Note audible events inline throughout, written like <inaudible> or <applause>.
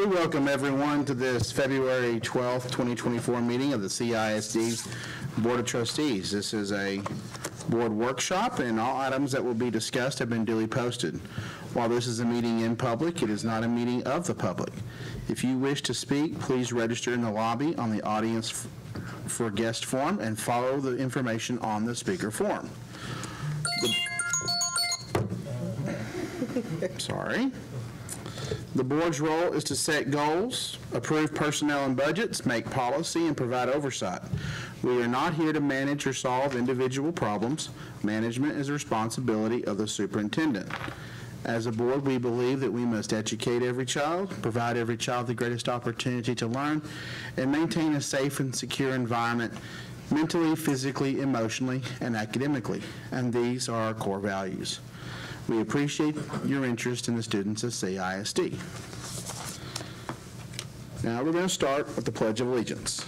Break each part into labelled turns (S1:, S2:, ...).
S1: We welcome everyone to this February 12th, 2024 meeting of the CISD Board of Trustees. This is a board workshop, and all items that will be discussed have been duly posted. While this is a meeting in public, it is not a meeting of the public. If you wish to speak, please register in the lobby on the audience for guest form and follow the information on the speaker form. The- Sorry. The board's role is to set goals, approve personnel and budgets, make policy, and provide oversight. We are not here to manage or solve individual problems. Management is the responsibility of the superintendent. As a board, we believe that we must educate every child, provide every child the greatest opportunity to learn, and maintain a safe and secure environment mentally, physically, emotionally, and academically. And these are our core values. We appreciate your interest in the students of CISD. Now, we're going to start with the Pledge of Allegiance.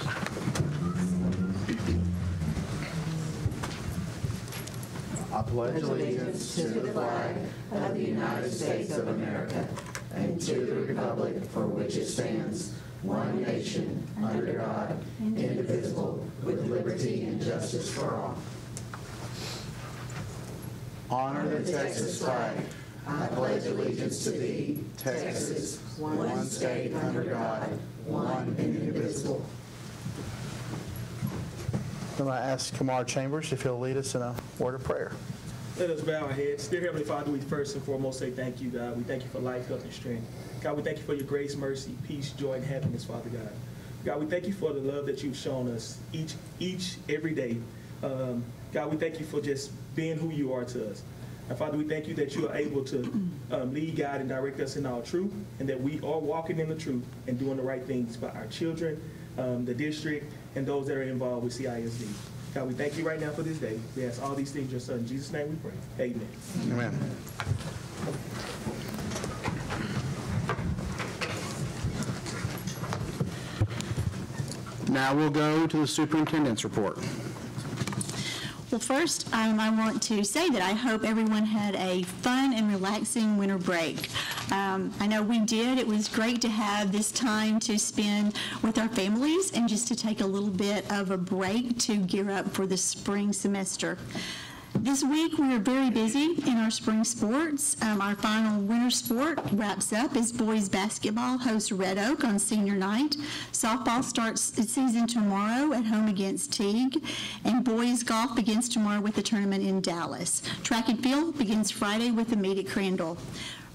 S1: I pledge
S2: allegiance to the flag of the United States of America and to the republic for which it stands, one nation, under God, indivisible, with liberty and justice for all.
S1: Honor the Texas flag,
S2: I pledge allegiance to thee, Texas, one state under God, one and indivisible.
S1: I'm going to ask Kamar Chambers if he'll lead us in a word of prayer.
S3: Let us bow our heads. Dear Heavenly Father, we first and foremost say thank you, God. We thank you for life, health, and strength. God, we thank you for your grace, mercy, peace, joy, and happiness, Father God. God, we thank you for the love that you've shown us each, each, every day. Um, God, we thank you for just being who you are to us. And Father, we thank you that you are able to um, lead, guide, and direct us in all truth, and that we are walking in the truth and doing the right things for our children, um, the district, and those that are involved with CISD. God, we thank you right now for this day. We ask all these things in your son, in Jesus' name we pray. Amen.
S1: Amen. Now we'll go to the superintendent's report.
S4: Well, first, um, I want to say that I hope everyone had a fun and relaxing winter break. Um, I know we did. It was great to have this time to spend with our families and just to take a little bit of a break to gear up for the spring semester. This week, we are very busy in our spring sports. Um, our final winter sport wraps up as boys basketball hosts Red Oak on senior night. Softball starts its season tomorrow at home against Teague, and boys golf begins tomorrow with a tournament in Dallas. Track and field begins Friday with a meet at Crandall.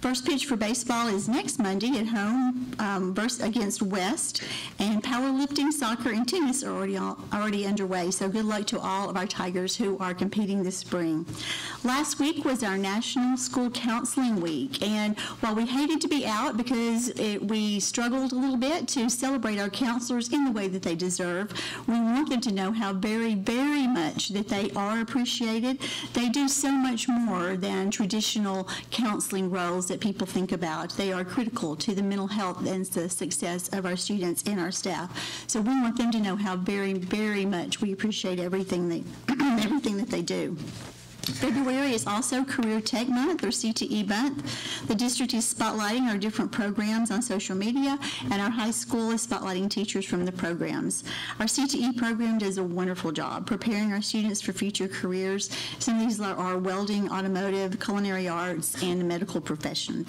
S4: First pitch for baseball is next Monday at home um, versus against West, and powerlifting, soccer, and tennis are already all, already underway. So good luck to all of our Tigers who are competing this spring. Last week was our National School Counseling Week, and while we hated to be out because it, we struggled a little bit to celebrate our counselors in the way that they deserve, we want them to know how very, very much that they are appreciated. They do so much more than traditional counseling roles that people think about. They are critical to the mental health and the success of our students and our staff. So we want them to know how very, very much we appreciate everything they, <clears throat> everything that they do. February is also Career Tech Month, or CTE Month. The district is spotlighting our different programs on social media, and our high school is spotlighting teachers from the programs. Our CTE program does a wonderful job preparing our students for future careers. Some of these are- welding, automotive, culinary arts, and the medical profession.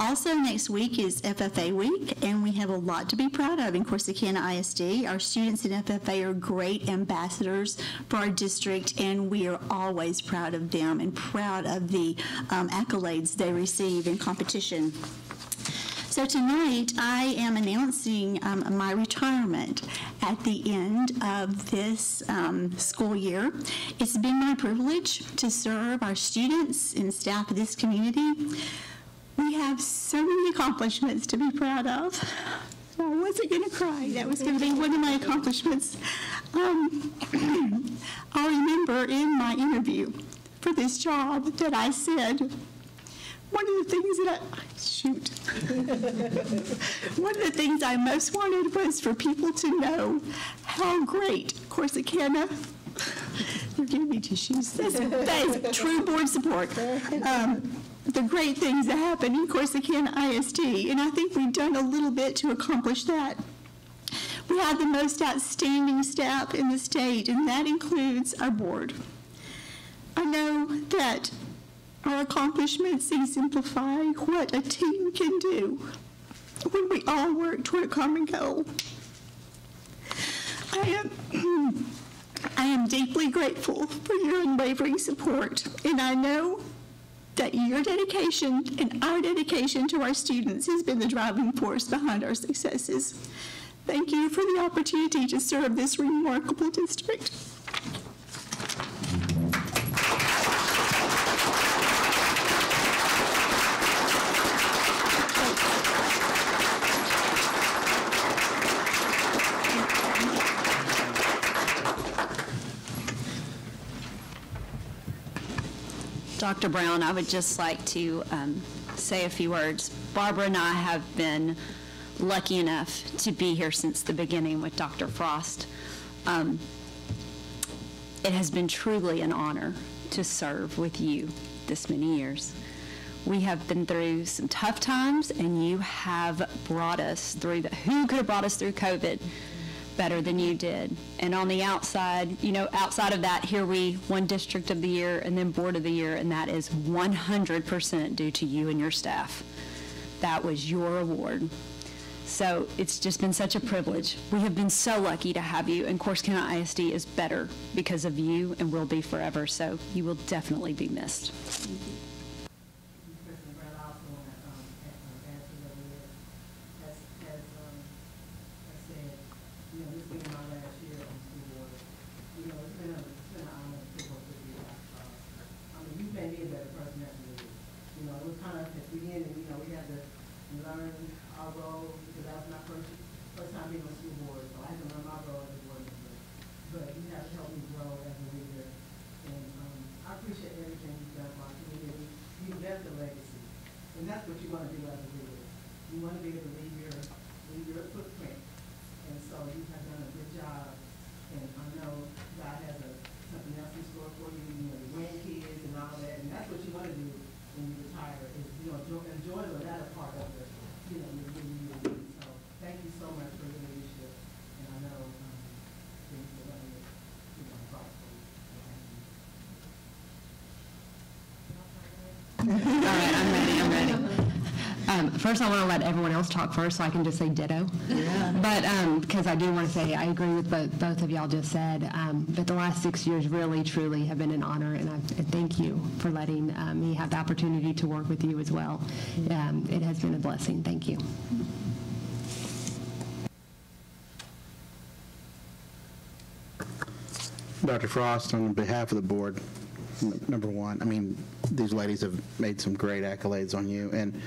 S4: Also, next week is FFA week, and we have a lot to be proud of in Corsicana ISD. Our students in FFA are great ambassadors for our district, and we are always proud of them and proud of the um, accolades they receive in competition. So tonight, I am announcing um, my retirement at the end of this um, school year. It's been my privilege to serve our students and staff of this community. We have so many accomplishments to be proud of. I wasn't going to cry. That was going to be one of my accomplishments. Um, <clears throat> I remember in my interview for this job that I said, one of the things that I, <laughs> shoot, <laughs> one of the things I most wanted was for people to know how great Corsicana <laughs> You're giving me tissues. That's, that is true board support. Um, the great things that happen in Corsicana ISD, and I think we've done a little bit to accomplish that. We have the most outstanding staff in the state, and that includes our board. I know that our accomplishments exemplify what a team can do when we all work toward a common goal. I am, <clears throat> I am deeply grateful for your unwavering support, and I know that your dedication and our dedication to our students has been the driving force behind our successes. Thank you for the opportunity to serve this remarkable district.
S5: Dr. Brown, I would just like to um, say a few words. Barbara and I have been lucky enough to be here since the beginning with Dr. Frost. Um, It has been truly an honor to serve with you this many years. We have been through some tough times, and you have brought us through the, who could have brought us through COVID better than you did? And on the outside, you know, outside of that, here we won District of the Year and then Board of the Year, and that is 100% due to you and your staff. That was your award. So it's just been such a privilege. We have been so lucky to have you, and Corsicana ISD is better because of you and will be forever. So you will definitely be missed.
S6: President Brown, I also want to, um, a- um, add to what Leah has, has, um, has said. You know, this being my last year on school board, you know, it's been a, it's been an honor to work with you. Uh, I mean, you've made me a better person as a leader. You know, it was kind of at the beginning, you know, we had to learn our role, because that was my first, first time being on school board, so I had to learn my role as a board member. But you have helped me grow as a leader, and, um, I appreciate everything you've done for our community. You left a legacy, and that's what you want to do as a leader. You want to be able to leave your, leave your footprint, and so you have done a good job. And I know God has a, something else in store for you, you know, the grandkids and all that, and that's what you want to do when you retire, is, you know, enjoy, enjoy the latter part of the, you know, your, your, your, your, so, thank you so much for your leadership, and I know, um, things will let you, you know, prosper.
S7: All right, I'm ready, I'm ready. Um, First, I want to let everyone else talk first, so I can just say ditto. But, because I do want to say, I agree with what both of y'all just said, um, but the last six years really, truly have been an honor, and I and thank you for letting uh, me have the opportunity to work with you as well. Um, It has been a blessing, thank you.
S1: Dr. Frost, on behalf of the board, n- number one, I mean, these ladies have made some great accolades on you, and,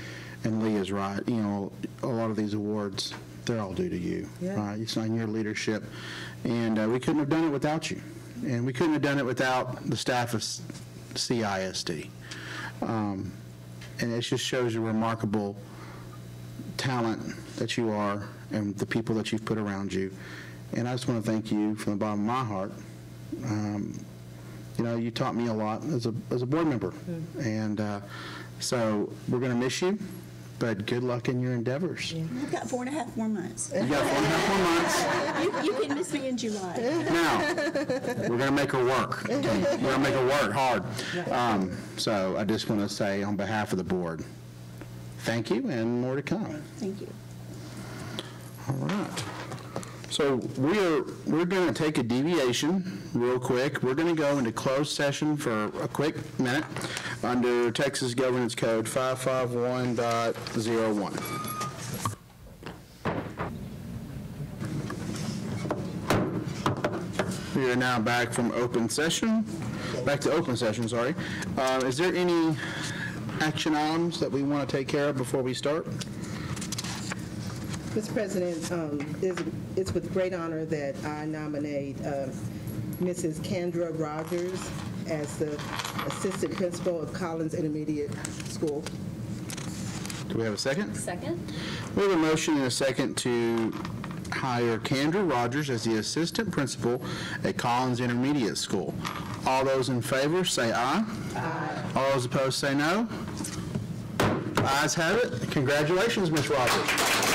S1: and Lee is right, you know, a lot of these awards, they're all due to you, right? It's on your leadership, and uh, we couldn't have done it without you, and we couldn't have done it without the staff of CISD. Um, And it just shows your remarkable talent that you are and the people that you've put around you. And I just want to thank you from the bottom of my heart. Um, You know, you taught me a lot as a, as a board member. And uh, so we're going to miss you, but good luck in your endeavors.
S4: I've got four and a half more months.
S1: You got four and a half more months. <laughs>
S4: You, you can miss me in July.
S1: Now, we're going to make her work. We're going to make her work hard. Um, So I just want to say on behalf of the board, thank you and more to come.
S4: Thank you.
S1: All right. So we are, we're going to take a deviation real quick. We're going to go into closed session for a quick minute under Texas Government Code 551.01. We are now back from open session, back to open session, sorry. Uh, Is there any action items that we want to take care of before we start?
S2: Mr. President, um, it's- it's with great honor that I nominate um, Mrs. Kendra Rogers as the Assistant Principal of Collins Intermediate School.
S1: Do we have a second?
S5: Second?
S1: We have a motion and a second to hire Kendra Rogers as the assistant principal at Collins Intermediate School. All those in favor, say aye. Aye. All those opposed, say no. Ayes have it. Congratulations, Ms. Rogers.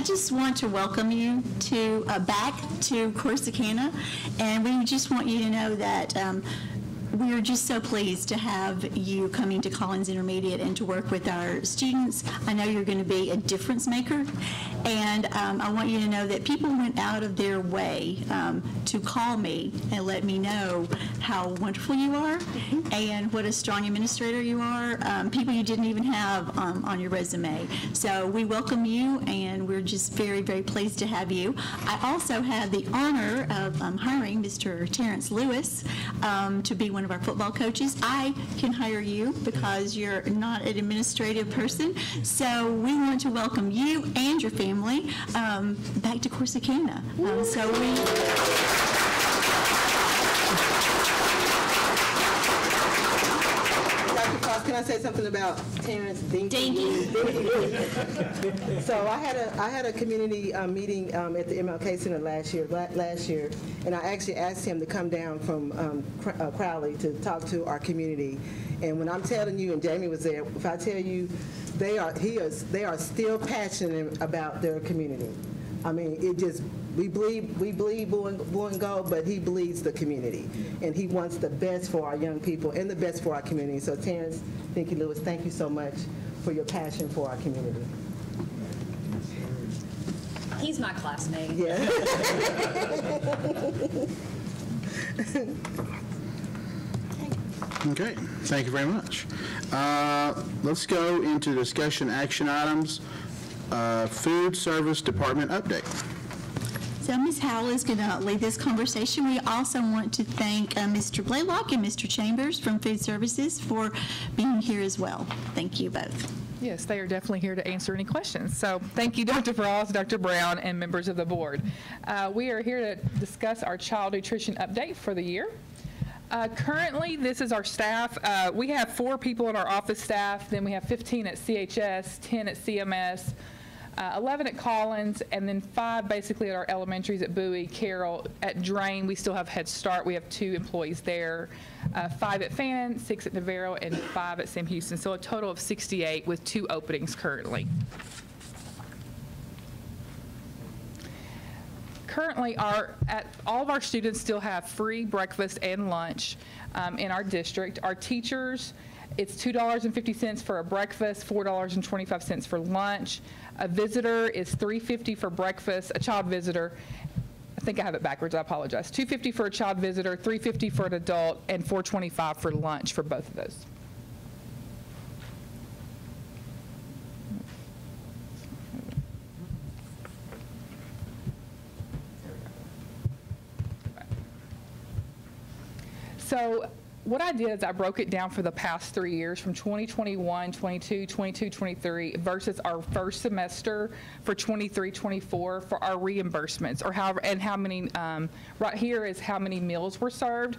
S4: I just want to welcome you to, uh, back to Corsicana, and we just want you to know that um, we are just so pleased to have you coming to Collins Intermediate and to work with our students. I know you're going to be a difference maker, and um, I want you to know that people went out of their way um, to call me and let me know how wonderful you are and what a strong administrator you are, um, people you didn't even have um, on your resume. So we welcome you, and we're just very, very pleased to have you. I also had the honor of um, hiring Mr. Terrence Lewis um, to be one of our football coaches. I can hire you because you're not an administrative person. So we want to welcome you and your family um, back to Corsicana. Um, So we...
S6: Dr. Frost, can I say something about Terrence Dinky?
S4: Dinky. <laughs>
S6: So I had a, I had a community uh, meeting um, at the MLK Center last year, last year, and I actually asked him to come down from um, uh, Crowley to talk to our community. And when I'm telling you, and Jamie was there, if I tell you, they are, he is, they are still passionate about their community. I mean, it just, we believe, we believe Blue and, Blue and Gold, but he believes the community. And he wants the best for our young people and the best for our community. So Terrence Dinky Lewis, thank you so much for your passion for our community.
S5: He's my classmate.
S6: Yeah. <laughs>
S1: Okay, thank you very much. Uh, Let's go into discussion action items. Uh, Food Service Department update.
S4: So Ms. Howell is going to lead this conversation. We also want to thank uh, Mr. Blaylock and Mr. Chambers from Food Services for being here as well. Thank you both.
S8: Yes, they are definitely here to answer any questions. So thank you, Dr. Frost, Dr. Brown, and members of the board. Uh, We are here to discuss our child nutrition update for the year. Uh, Currently, this is our staff. Uh, We have four people in our office staff, then we have 15 at CHS, 10 at CMS, uh, 11 at Collins, and then five basically at our elementaries at Bowie, Carroll. At Drane, we still have Head Start. We have two employees there. Uh, Five at Fannin, six at Navarro, and five at Sam Houston. So a total of 68 with two openings currently. Currently, our, at, all of our students still have free breakfast and lunch um, in our district. Our teachers, it's $2.50 for a breakfast, $4.25 for lunch. A visitor is $3.50 for breakfast, a child visitor. I think I have it backwards, I apologize. $2.50 for a child visitor, $3.50 for an adult, and $4.25 for lunch for both of those. So what I did is I broke it down for the past three years from 2021, 22, 22, 23 versus our first semester for 23, 24 for our reimbursements or however, and how many, um, right here is how many meals were served.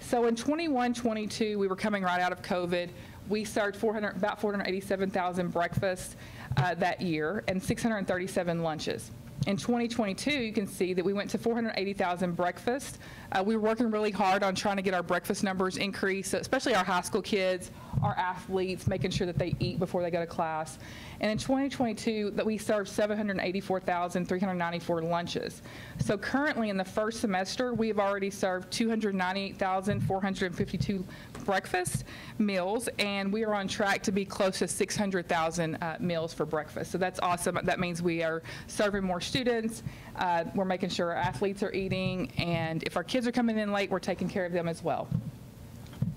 S8: So in 21, 22, we were coming right out of COVID. We served 400, about 487,000 breakfasts uh, that year and 637 lunches. In 2022, you can see that we went to 480,000 breakfasts. Uh, we were working really hard on trying to get our breakfast numbers increased, especially our high school kids, our athletes, making sure that they eat before they go to class. And in 2022, that we served 784,394 lunches. So currently, in the first semester, we have already served 298,452 breakfast meals, and we are on track to be close to 600,000 uh, meals for breakfast. So that's awesome. That means we are serving more students. Uh, we're making sure our athletes are eating, and if our kids are coming in late, we're taking care of them as well.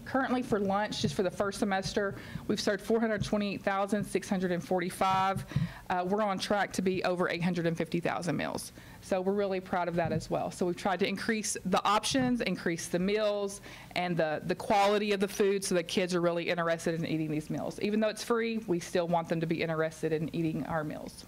S8: Currently for lunch, just for the first semester, we've served 428,645. Uh, We're on track to be over 850,000 meals. So we're really proud of that as well. So we've tried to increase the options, increase the meals, and the, the quality of the food so that kids are really interested in eating these meals. Even though it's free, we still want them to be interested in eating our meals.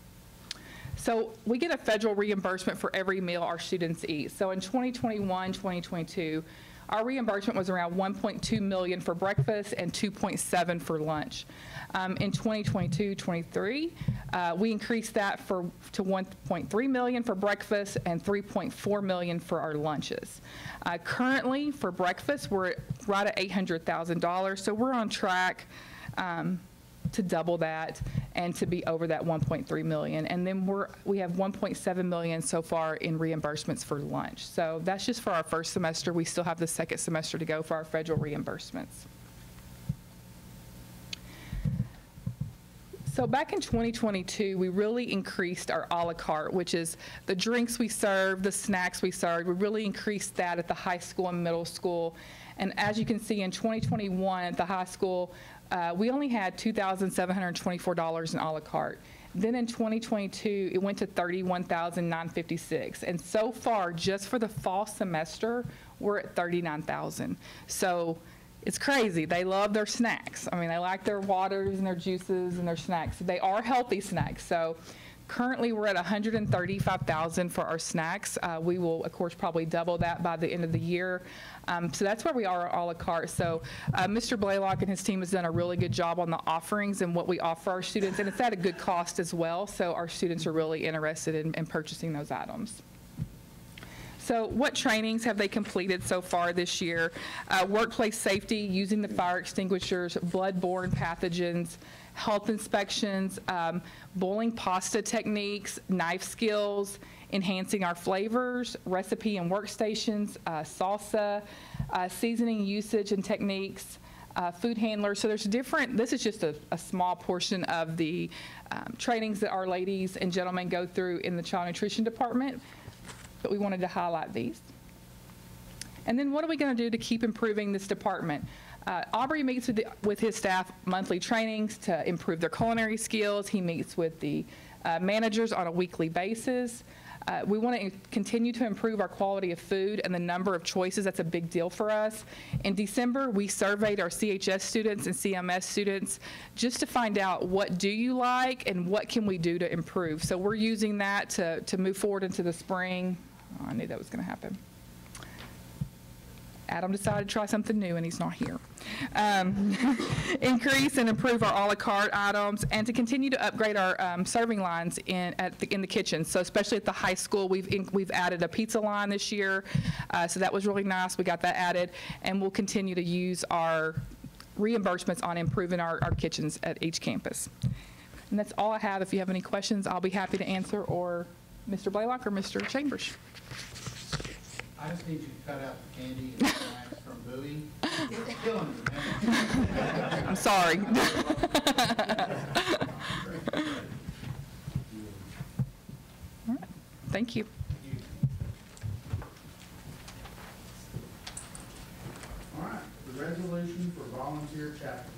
S8: So we get a federal reimbursement for every meal our students eat. So in 2021, 2022, our reimbursement was around 1.2 million for breakfast and 2.7 for lunch. Um, In 2022, 23, uh, we increased that for, to 1.3 million for breakfast and 3.4 million for our lunches. Uh, Currently, for breakfast, we're right at $800,000, so we're on track um, to double that and to be over that 1.3 million. And then we're, we have 1.7 million so far in reimbursements for lunch. So that's just for our first semester. We still have the second semester to go for our federal reimbursements. So back in 2022, we really increased our à la carte, which is the drinks we serve, the snacks we serve. We really increased that at the high school and middle school. And as you can see, in 2021 at the high school, uh, we only had $2,724 in à la carte. Then in 2022, it went to 31,956. And so far, just for the fall semester, we're at 39,000. So it's crazy. They love their snacks. I mean, they like their waters and their juices and their snacks. They are healthy snacks. So currently, we're at 135,000 for our snacks. Uh, we will, of course, probably double that by the end of the year. Um, so that's where we are a la carte. So uh, Mr. Blaylock and his team has done a really good job on the offerings and what we offer our students, and it's at a good cost as well. So our students are really interested in, in purchasing those items. So what trainings have they completed so far this year? Uh, Workplace safety, using the fire extinguishers, bloodborne pathogens, health inspections, um, boiling pasta techniques, knife skills, enhancing our flavors, recipe and workstations, uh, salsa, uh, seasoning usage and techniques, uh, food handlers. So there's different, this is just a, a small portion of the um, trainings that our ladies and gentlemen go through in the child nutrition department but we wanted to highlight these. And then what are we going to do to keep improving this department? Uh, Aubrey meets with, the, with his staff monthly trainings to improve their culinary skills. He meets with the uh, managers on a weekly basis. Uh, we want to continue to improve our quality of food and the number of choices. That's a big deal for us. In December, we surveyed our CHS students and CMS students just to find out what do you like and what can we do to improve. So we're using that to, to move forward into the spring. Oh, I knew that was going to happen. Adam decided to try something new, and he's not here. Um, <laughs> increase and improve our a la carte items, and to continue to upgrade our um, serving lines in at the, in the kitchen. So especially at the high school, we've in, we've added a pizza line this year, uh, so that was really nice. We got that added, and we'll continue to use our reimbursements on improving our, our kitchens at each campus. And that's all I have. If you have any questions, I'll be happy to answer, or Mr. Blaylock or Mr. Chambers.
S9: I just need you to cut out the candy and snacks from Bowie. It's killing me, man. <laughs>
S8: I'm sorry. <laughs> All right. Thank you.
S1: All right, the resolution for volunteer chaplain.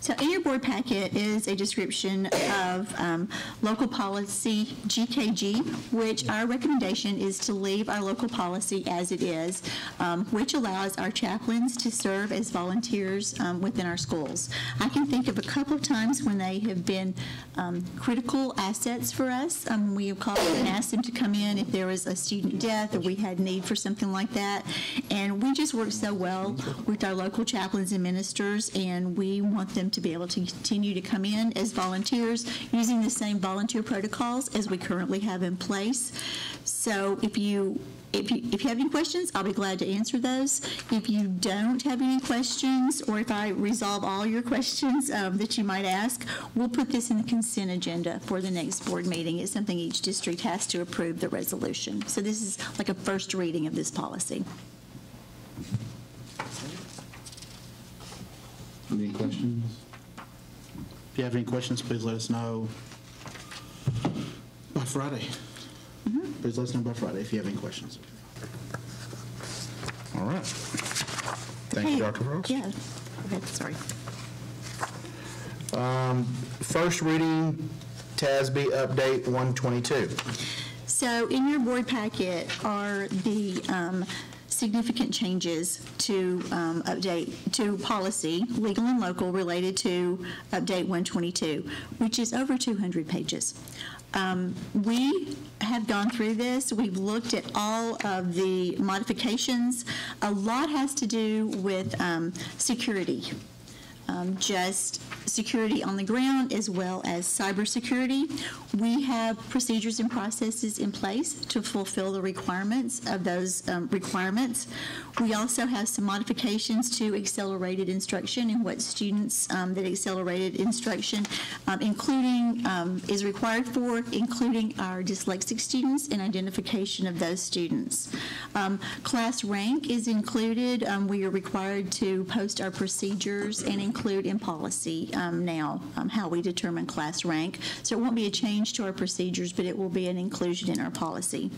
S4: So in your board packet is a description of um, local policy GKG, which our recommendation is to leave our local policy as it is, um, which allows our chaplains to serve as volunteers um, within our schools. I can think of a couple of times when they have been um, critical assets for us. Um, We have called and asked them to come in if there was a student death or we had need for something like that. And we just work so well with our local chaplains and ministers, and we want them to be able to continue to come in as volunteers using the same volunteer protocols as we currently have in place. So if you, if you, if you have any questions, I'll be glad to answer those. If you don't have any questions, or if I resolve all your questions um, that you might ask, we'll put this in the consent agenda for the next board meeting. It's something each district has to approve the resolution. So this is like a first reading of this policy.
S1: Any questions? If you have any questions, please let us know by Friday. Please let us know by Friday if you have any questions. All right. Thank you, Dr. Frost.
S4: Yeah, Go ahead, sorry.
S1: First reading, TASB Update 122.
S4: So in your board packet are the um, significant changes to um, update, to policy, legal and local, related to Update 122, which is over 200 pages. Um, We have gone through this. We've looked at all of the modifications. A lot has to do with um, security um, just security on the ground as well as cybersecurity. We have procedures and processes in place to fulfill the requirements of those um, requirements. We also have some modifications to accelerated instruction and what students um, that accelerated instruction, um, including, um, is required for, including our dyslexic students and identification of those students. Um, Class rank is included. We are required to post our procedures and include in policy um, now um, how we determine class rank. So it won't be a change to our procedures, but it will be an inclusion in our policy.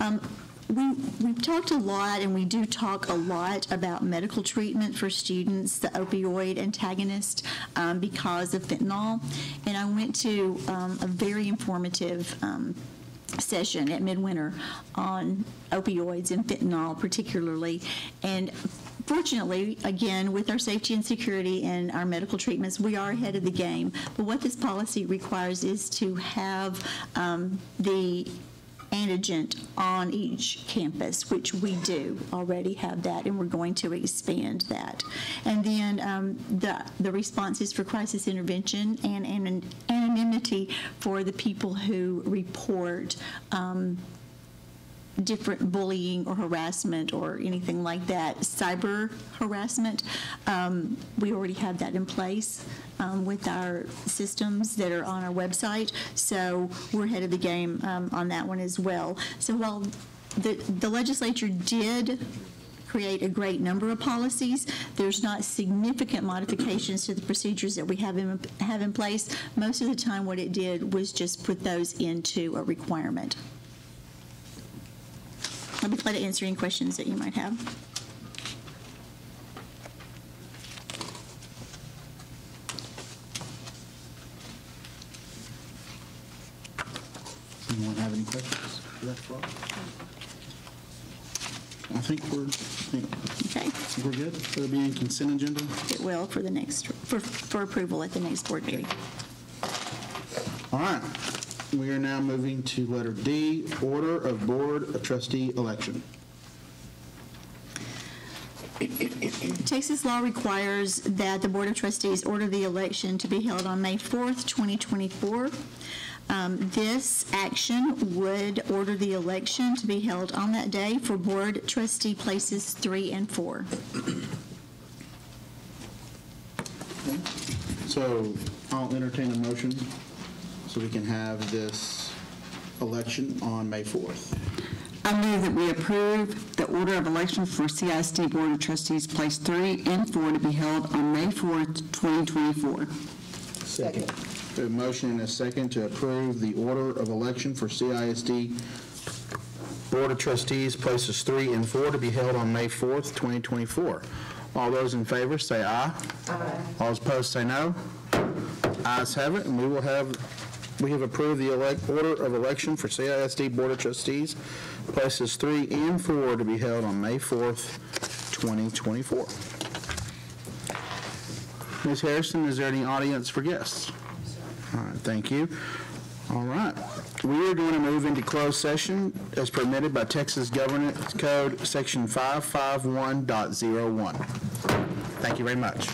S4: Um, we, we've talked a lot, and we do talk a lot about medical treatment for students, the opioid antagonist, um, because of fentanyl. And I went to um, a very informative session at Midwinter on opioids and fentanyl particularly. And fortunately, again, with our safety and security and our medical treatments, we are ahead of the game. But what this policy requires is to have um, the antigen on each campus, which we do already have that, and we're going to expand that. And then um, the, the responses for crisis intervention and and anonymity for the people who report um, different bullying or harassment or anything like that, cyber harassment, um, we already have that in place um, with our systems that are on our website. So we're ahead of the game um, on that one as well. So while the, the legislature did create a great number of policies. There's not significant modifications to the procedures that we have in, have in place. Most of the time, what it did was just put those into a requirement. I'll be glad to answer any questions that you might have.
S1: Anyone have any questions for that? I think we're, I think
S4: Okay?
S1: we're good. It'll be in consent agenda.
S4: It will for the next, for, for approval at the next board meeting.
S1: All right. We are now moving to letter D, Order of Board of Trustee Election.
S4: Texas law requires that the Board of Trustees order the election to be held on May 4th, 2024. Um, This action would order the election to be held on that day for Board Trustee Places 3 and 4.
S1: So I'll entertain a motion so we can have this election on May 4th.
S10: I move that we approve the order of election for CISD Board of Trustees, Place 3 and 4 to be held on May 4th, 2024.
S2: Second.
S1: A motion and a second to approve the order of election for CISD Board of Trustees, places three and four, to be held on May 4th, 2024. All those in favor, say aye. Aye. All those opposed, say no. Ayes have it, and we will have, we have approved the elect, order of election for CISD Board of Trustees, places three and four, to be held on May 4th, 2024. Ms. Harrison, is there any audience for guests? All right, thank you. All right. We are going to move into closed session as permitted by Texas Government Code, Section 551.01. Thank you very much.